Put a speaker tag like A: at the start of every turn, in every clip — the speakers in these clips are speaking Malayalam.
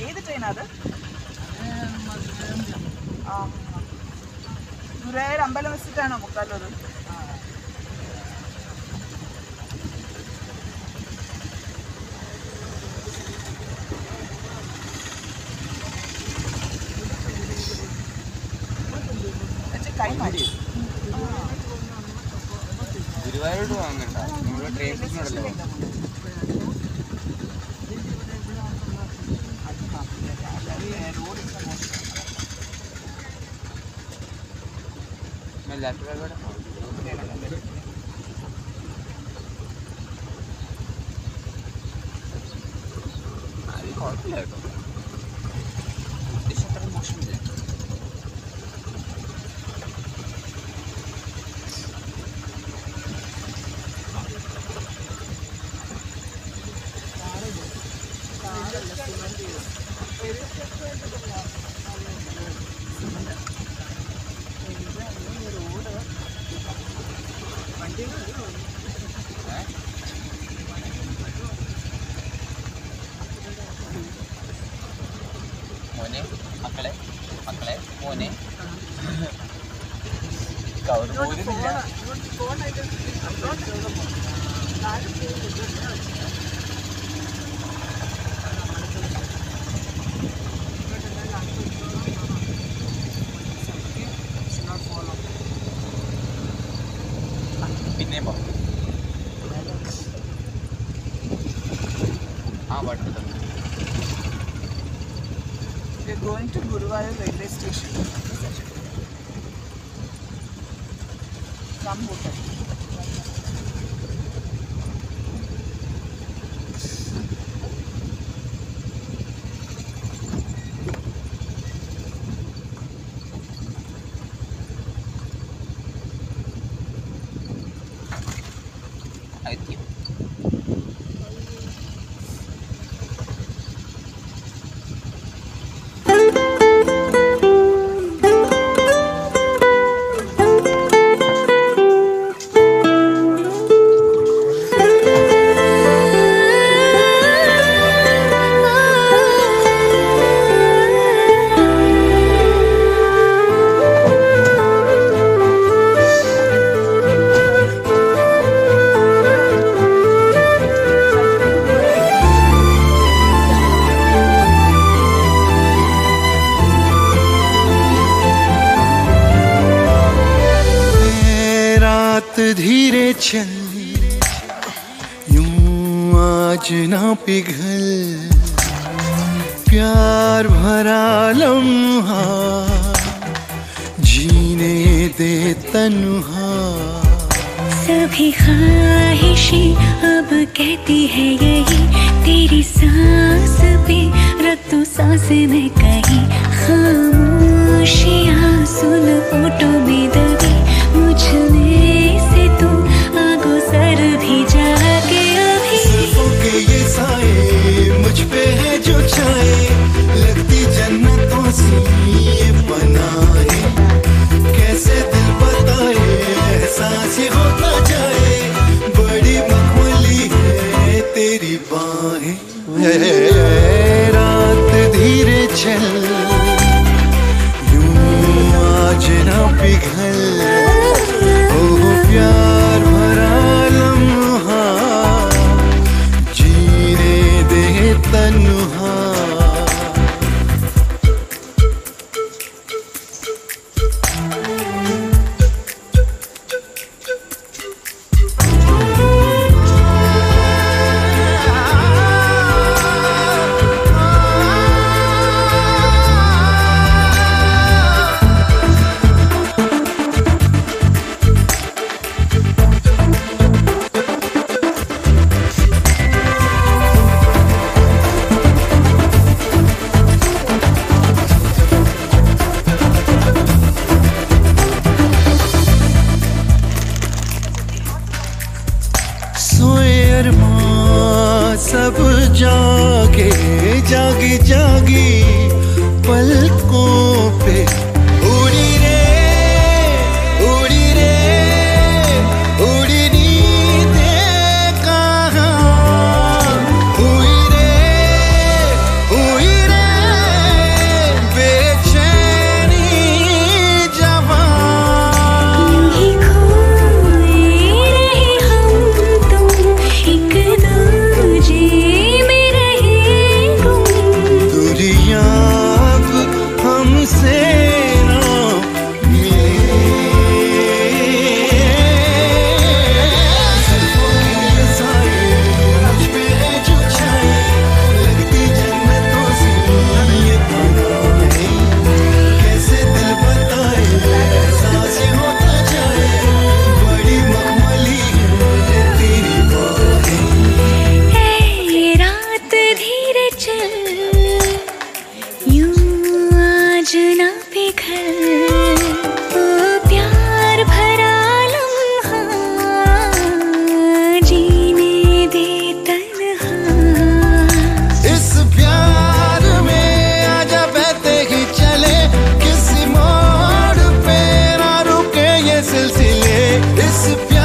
A: ഏത് ട്രെയിനാ അത്? ആ. ഗുരുവായൂർ അമ്പലം വെച്ചിട്ടാണോ മുക്കാലൂർ?
B: ഗുരുവായൂരോട് വാങ്ങണ്ട നമ്മുടെ ട്രെയിൻ സ്റ്റേഷനോടല്ലേ I'm going to go to the. I'm going മോനെ മക്കളെ മക്കളെ മോനെ cover പോരുന്നില്ല ammo. Ah, what?
A: We are going to Guruvayur railway station. Some hotel.
B: Один.
C: रात धीरे चल। यूँ आज ना पिघल। प्यार भरा लम्हा। जीने दे तन्हा।
D: सभी ख्वाहिशें अब कहती है यही, तेरी सांस पे रत्तों सांस में कहीं। खामोशियाँ सुन ओटो में दबी।
C: ये होता जाए बड़ी मखमली तेरी बाहें। सिलसिले इस प्यार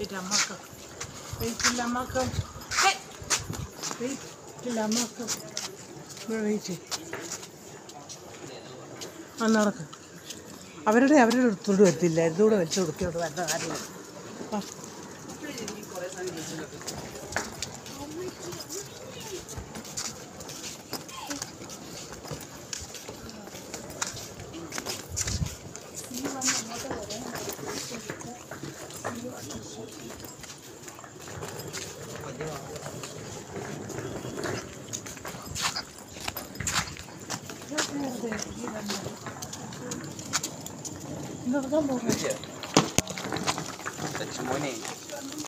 C: Et la marque.
E: La marque. വെയിറ്റില്ല അമ്മക്ക ഇവിടെ വെയിറ്റ് ആ നടക്ക് അവരുടെ അവരുടെ അടുത്തോട്ട് വരത്തില്ല. ഇതുകൂടെ വെച്ച് കൊടുക്കോട്ട് വരേണ്ട കാര്യമില്ല Enggak ketemu. Aja.
B: Touch money.